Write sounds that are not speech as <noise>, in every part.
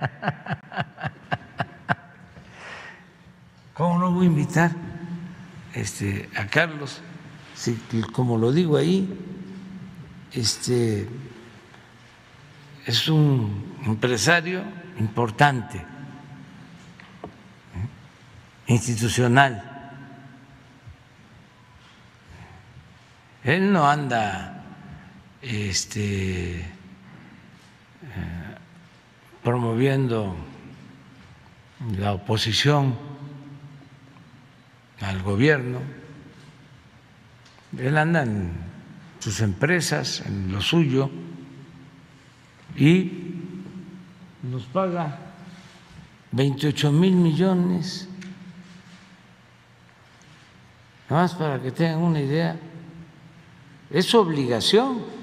<laughs> ¿Cómo no voy a invitar este, a Carlos? Sí, como lo digo ahí, este, es un empresario importante, ¿eh? institucional. Él no anda este, eh, promoviendo la oposición al gobierno, él anda en sus empresas, en lo suyo, y nos paga 28 mil millones, nada más para que tengan una idea, es obligación,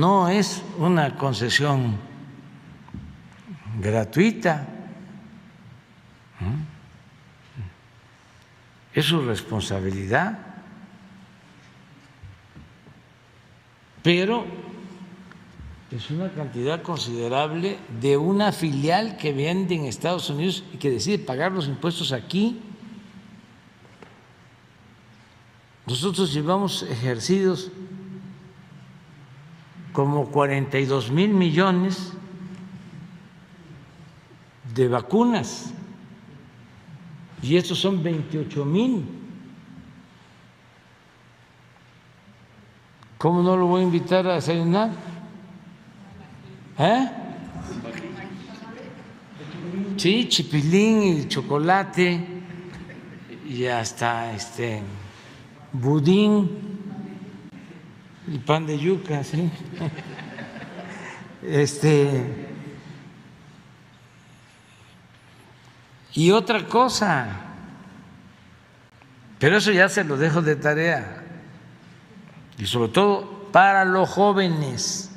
no es una concesión gratuita, es su responsabilidad, pero es una cantidad considerable de una filial que vende en Estados Unidos y que decide pagar los impuestos aquí. Nosotros llevamos ejercidos como 42 mil millones de vacunas y estos son 28 mil. ¿Cómo no lo voy a invitar a desayunar? ¿Eh? Sí, chipilín y chocolate y hasta este budín y pan de yuca, sí. Este y otra cosa, pero eso ya se lo dejo de tarea y sobre todo para los jóvenes